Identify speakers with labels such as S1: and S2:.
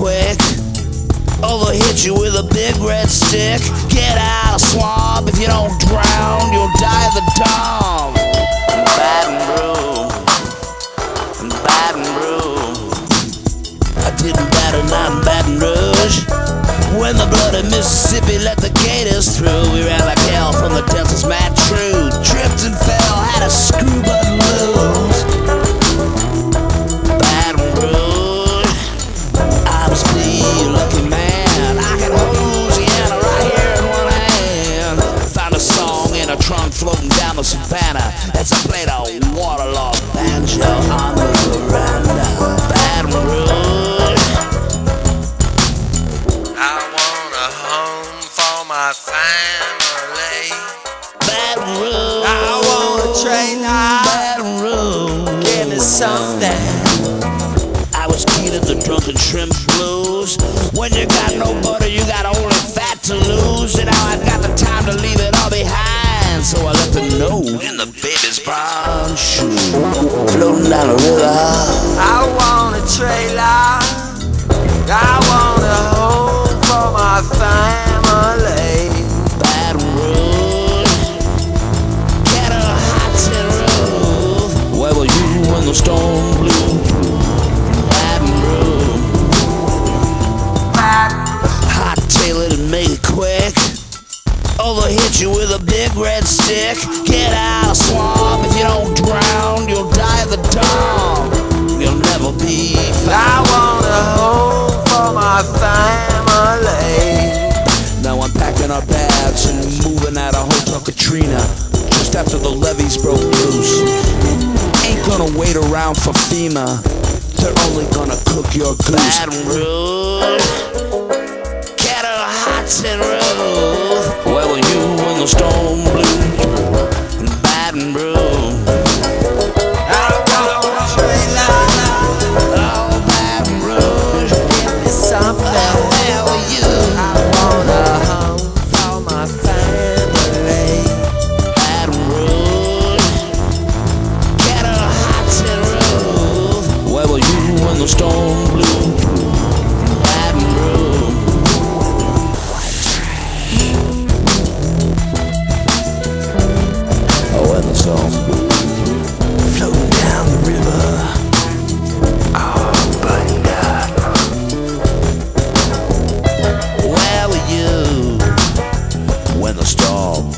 S1: quick. Oh, they'll hit you with a big red stick. Get out of swamp. If you don't drown, you'll die of the dumb. Baton Rouge. Baton Rouge. I didn't batter, not Baton Rouge. When the blood of Mississippi let the gators through, we ran like hell from the Texas Matt True. Floating down the savannah. As I played a waterlogged banjo on the veranda. Baton Rouge.
S2: I want a home for my family.
S1: Baton Rouge. I want a trailer. Baton Rouge. Give me something. I was keen to the drunken shrimp blues. When you got no butter, you got only fat to lose. And now I've got the time to leave it all behind. So I left a note in the baby's brown shoe. Floating down the river.
S2: I want a trailer. I
S1: big red stick. Get out of swamp. If you don't drown, you'll die of the dump. You'll never be I
S2: want a home for my family.
S1: Now I'm packing our bags and moving out of Hotel Katrina just after the levees broke loose. Ain't gonna wait around for FEMA. They're only gonna cook your goose. Baton Rouge, a hot roof. Where were you when the storm the storm